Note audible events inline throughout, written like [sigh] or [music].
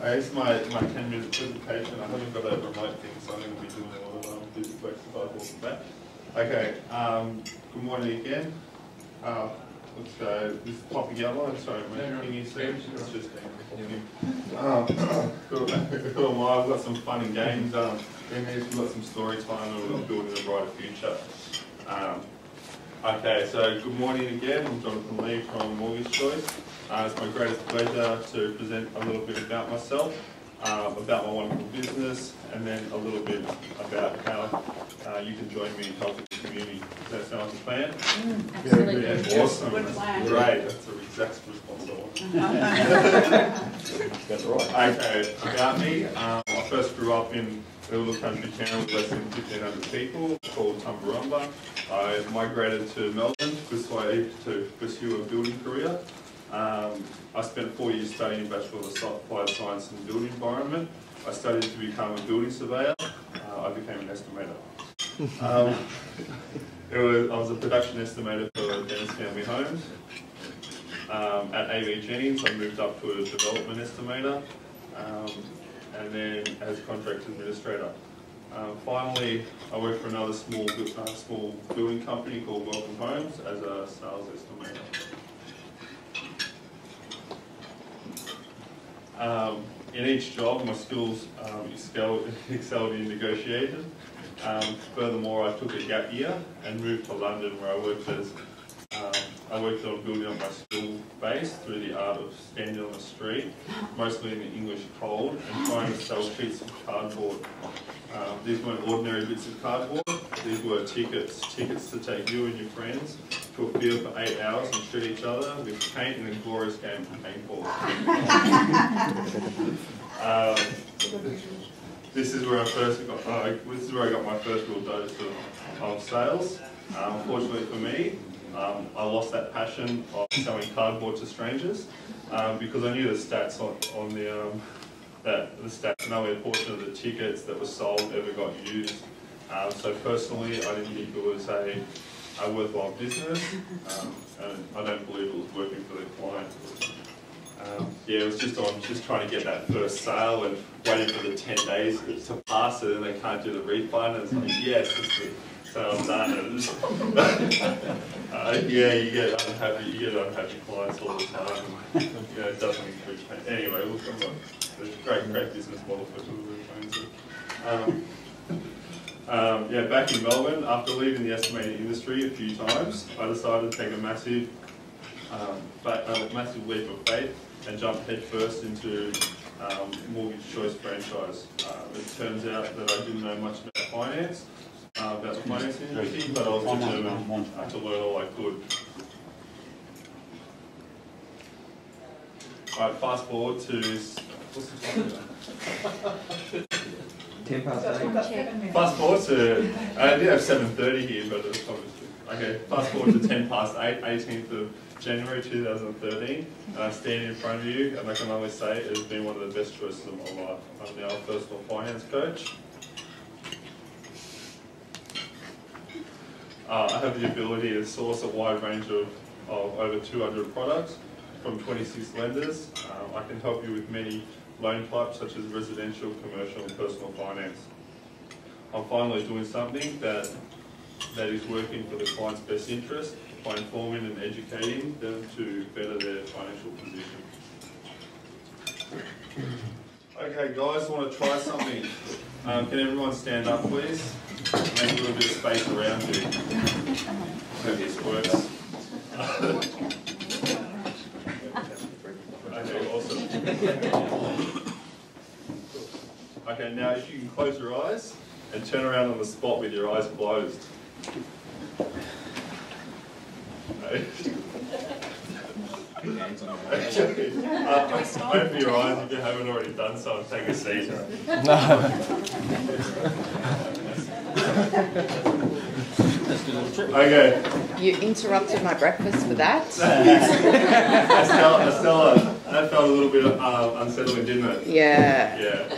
I guess my, my ten minute presentation, I haven't got a remote thing, so I'm gonna be doing a lot of, um, physical exercise walking back. Okay, um, good morning again. Uh, let's go, this is popping yellow, I'm sorry, mate, can you see? It's just. Um, [coughs] cool, cool, well, I've got some fun and games, um, in we've got some story time, and we're building a brighter future. Um, Okay, so good morning again. I'm Jonathan Lee from Mortgage Choice. Uh, it's my greatest pleasure to present a little bit about myself, uh, about my wonderful business, and then a little bit about how uh, you can join me in helping the community. Does that sound like a plan? Absolutely. Yeah, awesome. Good plan. Great, that's the exact response I want. That's right. [laughs] Okay, about me, um, I first grew up in little country town with less than 1,500 people called Tumbarumba. I migrated to Melbourne to pursue a building career. Um, I spent four years studying Bachelor of Applied Science in Building Environment. I studied to become a building surveyor. Uh, I became an estimator. Um, was, I was a production estimator for Dennis Family Homes. Um, at AV Jennings, I moved up to a development estimator, um, and then as contract administrator. Um, finally, I worked for another small uh, small building company called Welcome Homes as a sales estimator. Um, in each job, my skills um, excelled, [laughs] in negotiation. Um, furthermore, I took a gap year and moved to London, where I worked as I worked on building my school base through the art of standing on the street, mostly in the English cold, and trying to sell sheets of cardboard. Um, these weren't ordinary bits of cardboard. These were tickets, tickets to take you and your friends to a field for eight hours and shoot each other with paint in a glorious game of paintball. [laughs] um, this is where I first got. Uh, this is where I got my first real dose of, of sales. Um, unfortunately for me, um, I lost that passion of selling cardboard to strangers um, because I knew the stats on, on the um, that the stats and only a portion of the tickets that were sold ever got used. Um, so personally, I didn't think it was a, a worthwhile business, um, and I don't believe it was working for the client. Um, yeah, it was just on just trying to get that first sale and waiting for the 10 days to pass and they can't do the refund. And it's like, yes, it's the sale's done. And it's- uh, yeah, you get unhappy, you get unhappy clients all the time. And, you know, it doesn't encourage pain. Anyway, we'll come on. It's a great, great business model for owns it. Um, um, yeah, back in Melbourne, after leaving the estimating industry a few times, I decided to take a massive um, a massive leap of faith and jump headfirst into um, mortgage choice franchise. Um, it turns out that I didn't know much about finance, uh, about the finance industry, but I was determined uh, to learn all I could. Alright, fast forward to what's the time? Ten past eight. Fast forward to, I did have seven thirty here, but it was probably, okay, fast forward to ten past eight, eighteenth of January two thousand thirteen. And I stand in front of you, and I can only say it has been one of the best choices of my life. I'm now a personal finance coach. Uh, I have the ability to source a wide range of, of over 200 products from 26 lenders. Uh, I can help you with many loan types such as residential, commercial and personal finance. I'm finally doing something that, that is working for the client's best interest by informing and educating them to better their financial position. Okay guys, want to try something? Um, can everyone stand up please? Make a little bit of space around you. Hope this works. Okay, awesome. Okay, now if you can close your eyes and turn around on the spot with your eyes closed. Okay. Uh, open your eyes if you haven't already done so and take a seat. [laughs] Okay, You interrupted my breakfast for that. Estella, Estella, that felt a little bit uh, unsettling, didn't it? Yeah. Yeah.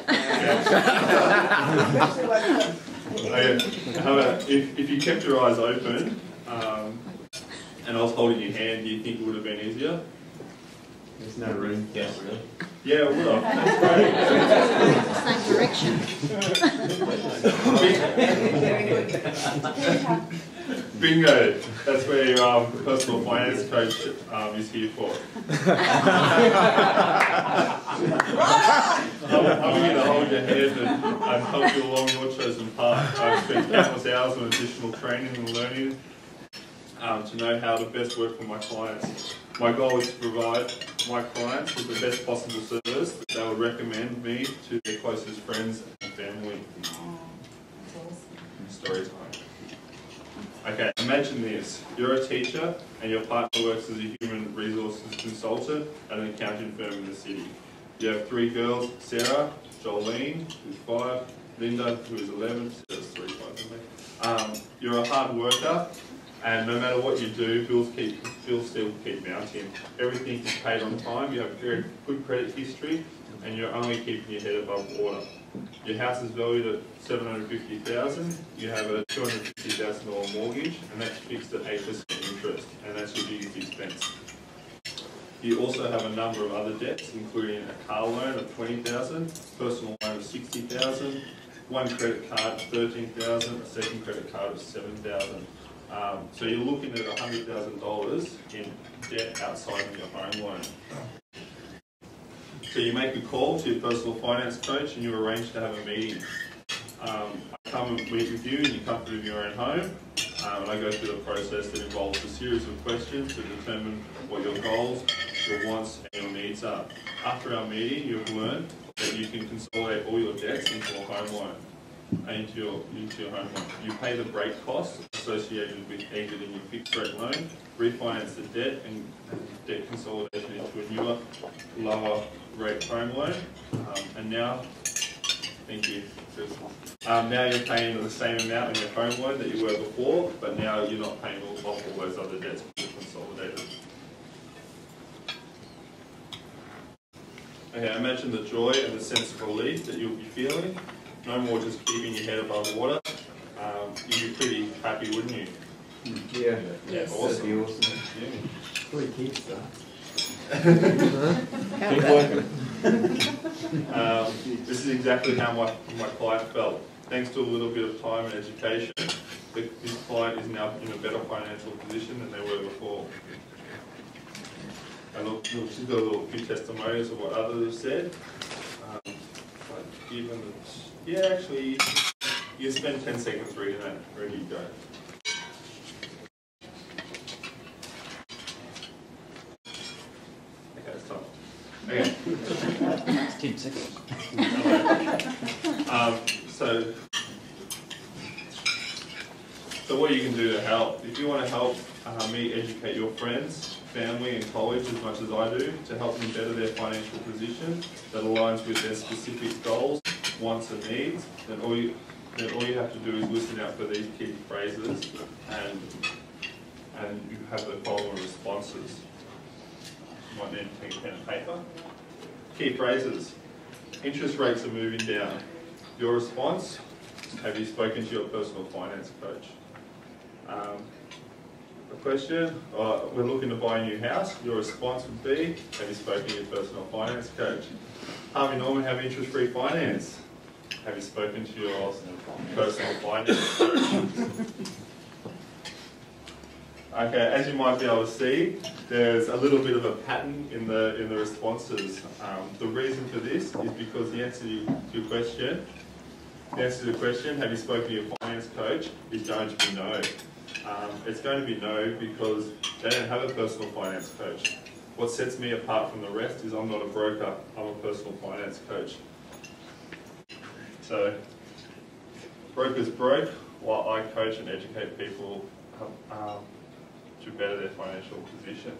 yeah. [laughs] Okay, how about if, if you kept your eyes open um, and I was holding your hand, do you think it would have been easier? There's no room. Yes. Really? Yeah, it have. That's Same direction. Bingo. That's where your um, personal finance coach um, is here for. I'm, I'm to hold your hand and, and help you along your chosen path. I've spent countless hours on additional training and learning um, to know how to best work for my clients. My goal is to provide my clients with the best possible service that they would recommend me to their closest friends and family. Story time. Okay, imagine this. You're a teacher and your partner works as a human resources consultant at an accounting firm in the city. You have three girls, Sarah, Jolene, who's five, Linda, who is 11, Sarah's three, five, um, You're a hard worker and no matter what you do, bills keep bills still keep mounting. Everything is paid on time. You have very good credit history, and you're only keeping your head above water. Your house is valued at seven hundred fifty thousand. You have a two hundred fifty thousand dollar mortgage, and that's fixed at eight percent interest, and that's your biggest expense. You also have a number of other debts, including a car loan of twenty thousand, personal loan of sixty thousand, one credit card of thirteen thousand, a second credit card of seven thousand. Um, so you're looking at $100,000 in debt outside of your home loan. So you make a call to your personal finance coach and you arrange to have a meeting. Um, I come and meet with you in the comfort of your own home um, and I go through the process that involves a series of questions to determine what your goals, your wants and your needs are. After our meeting you've learned that you can consolidate all your debts into a home loan into your, into your home loan. You pay the break costs associated with exiting your fixed rate loan, refinance the debt and debt consolidation into a newer, lower rate home loan. Um, and now, thank you, um, now you're paying the same amount in your home loan that you were before, but now you're not paying all off all those other debts consolidated. Okay, imagine the joy and the sense of relief that you'll be feeling no more just keeping your head above water. Um, you'd be pretty happy, wouldn't you? Yeah. Yeah, That'd awesome. be awesome. Yeah. Three kids though. Keep working. Um, this is exactly how my, my client felt. Thanks to a little bit of time and education, the, this client is now in a better financial position than they were before. And look, look, she's got a little few testimonials of what others have said. Um, but given the, yeah, actually, you spend 10 seconds reading that, ready go. Okay, stop. Okay. Ten seconds. Um, so, so what you can do to help, if you want to help uh, me educate your friends, family and college as much as I do to help them better their financial position that aligns with their specific goals, wants and needs, then all you, then all you have to do is listen out for these key phrases and, and you have the following responses. You might need to take a pen and paper. Key phrases. Interest rates are moving down. Your response, have you spoken to your personal finance coach? Um, a question, uh, we're looking to buy a new house. Your response would be, have you spoken to your personal finance coach? Harvey Norman have interest-free finance. Have you spoken to your personal finance? Okay, as you might be able to see, there's a little bit of a pattern in the in the responses. Um, the reason for this is because the answer to your question, the answer to the question, have you spoken to your finance coach, is going to be no. Um, it's going to be no because they don't have a personal finance coach. What sets me apart from the rest is I'm not a broker, I'm a personal finance coach. So, brokers broke while I coach and educate people um, to better their financial position.